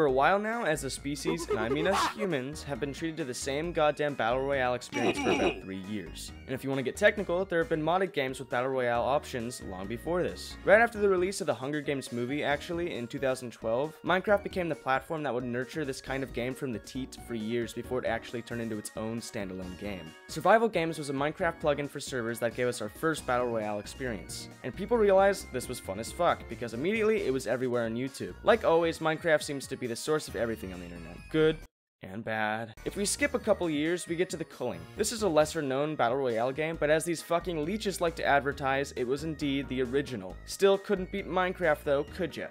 For a while now, as a species, and I mean us humans, have been treated to the same goddamn Battle Royale experience for about 3 years. And if you want to get technical, there have been modded games with Battle Royale options long before this. Right after the release of the Hunger Games movie, actually, in 2012, Minecraft became the platform that would nurture this kind of game from the teat for years before it actually turned into its own standalone game. Survival Games was a Minecraft plugin for servers that gave us our first Battle Royale experience. And people realized this was fun as fuck, because immediately it was everywhere on YouTube. Like always, Minecraft seems to be the source of everything on the internet. Good, and bad. If we skip a couple years, we get to the Culling. This is a lesser known battle royale game, but as these fucking leeches like to advertise, it was indeed the original. Still couldn't beat Minecraft though, could ya?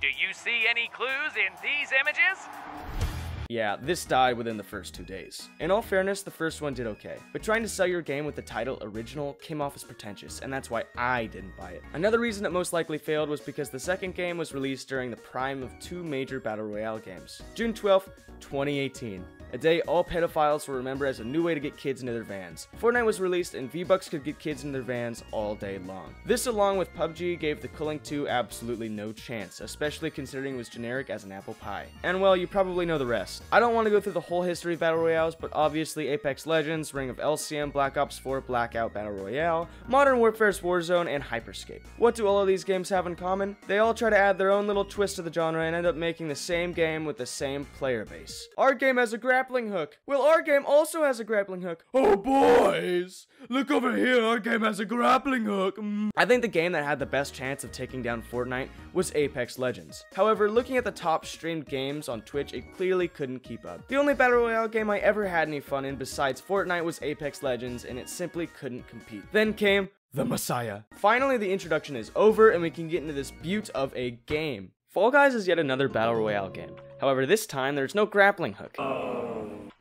Do you see any clues in these images? Yeah, this died within the first two days. In all fairness, the first one did okay, but trying to sell your game with the title original came off as pretentious, and that's why I didn't buy it. Another reason it most likely failed was because the second game was released during the prime of two major Battle Royale games. June 12th, 2018. A day all pedophiles will remember as a new way to get kids into their vans. Fortnite was released and V-Bucks could get kids into their vans all day long. This along with PUBG gave the Culling 2 absolutely no chance, especially considering it was generic as an apple pie. And well, you probably know the rest. I don't want to go through the whole history of Battle Royales, but obviously Apex Legends, Ring of Elysium, Black Ops 4, Blackout Battle Royale, Modern Warfare's Warzone, and Hyperscape. What do all of these games have in common? They all try to add their own little twist to the genre and end up making the same game with the same player base. Our game has a grappling hook. Well, our game also has a grappling hook. Oh, boys! Look over here, our game has a grappling hook. Mm. I think the game that had the best chance of taking down Fortnite was Apex Legends. However, looking at the top streamed games on Twitch, it clearly couldn't keep up. The only Battle Royale game I ever had any fun in besides Fortnite was Apex Legends, and it simply couldn't compete. Then came the Messiah. Finally, the introduction is over, and we can get into this beaut of a game. Fall Guys is yet another Battle Royale game. However, this time there's no grappling hook.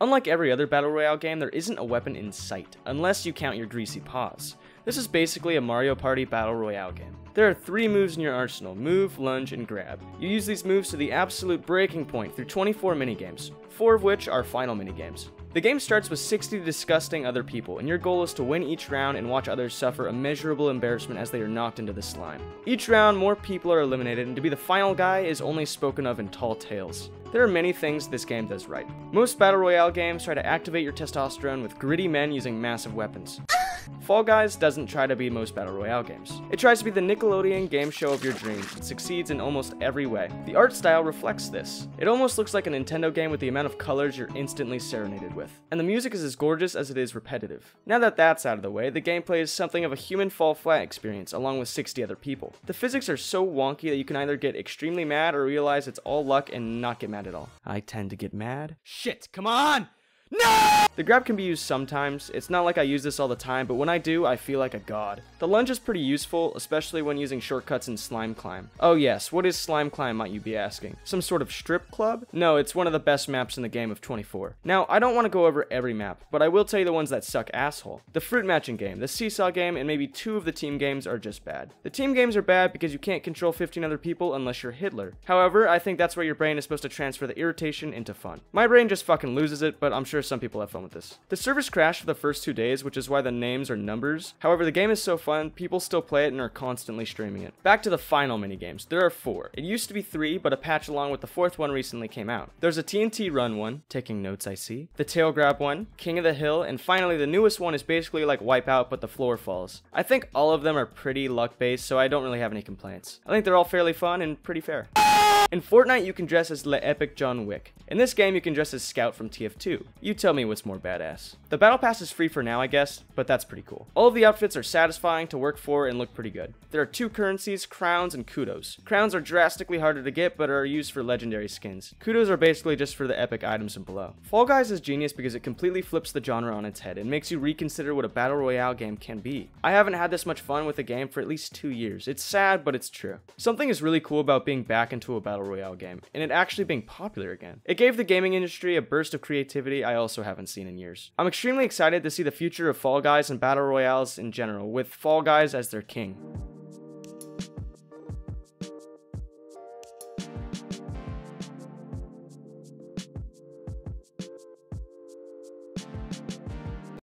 Unlike every other Battle Royale game, there isn't a weapon in sight, unless you count your greasy paws. This is basically a Mario Party Battle Royale game. There are three moves in your arsenal, move, lunge, and grab. You use these moves to the absolute breaking point through 24 minigames, four of which are final minigames. The game starts with 60 disgusting other people, and your goal is to win each round and watch others suffer immeasurable embarrassment as they are knocked into the slime. Each round, more people are eliminated, and to be the final guy is only spoken of in tall tales. There are many things this game does right. Most Battle Royale games try to activate your testosterone with gritty men using massive weapons. Fall Guys doesn't try to be most Battle Royale games. It tries to be the Nickelodeon game show of your dreams and succeeds in almost every way. The art style reflects this. It almost looks like a Nintendo game with the amount of colors you're instantly serenaded with. And the music is as gorgeous as it is repetitive. Now that that's out of the way, the gameplay is something of a human fall flat experience along with 60 other people. The physics are so wonky that you can either get extremely mad or realize it's all luck and not get mad at all. I tend to get mad. Shit, come on! No! The grab can be used sometimes. It's not like I use this all the time, but when I do, I feel like a god. The lunge is pretty useful, especially when using shortcuts in Slime Climb. Oh yes, what is Slime Climb might you be asking? Some sort of strip club? No, it's one of the best maps in the game of 24. Now, I don't want to go over every map, but I will tell you the ones that suck asshole. The fruit matching game, the seesaw game, and maybe two of the team games are just bad. The team games are bad because you can't control 15 other people unless you're Hitler. However, I think that's where your brain is supposed to transfer the irritation into fun. My brain just fucking loses it, but I'm sure some people have fun with this. The servers crashed for the first two days, which is why the names are numbers. However, the game is so fun, people still play it and are constantly streaming it. Back to the final minigames. There are four. It used to be three, but a patch along with the fourth one recently came out. There's a TNT run one, taking notes I see, the tail grab one, King of the Hill, and finally the newest one is basically like Wipeout, but the floor falls. I think all of them are pretty luck-based, so I don't really have any complaints. I think they're all fairly fun and pretty fair. In Fortnite, you can dress as Le Epic John Wick. In this game, you can dress as Scout from TF2. You tell me what's more badass. The Battle Pass is free for now, I guess, but that's pretty cool. All of the outfits are satisfying to work for and look pretty good. There are two currencies, crowns and kudos. Crowns are drastically harder to get, but are used for legendary skins. Kudos are basically just for the epic items and below. Fall Guys is genius because it completely flips the genre on its head and makes you reconsider what a battle royale game can be. I haven't had this much fun with a game for at least two years. It's sad, but it's true. Something is really cool about being back into a battle royale game, and it actually being popular again. It gave the gaming industry a burst of creativity I also haven't seen in years. I'm extremely excited to see the future of Fall Guys and battle royales in general, with Fall Guys as their king.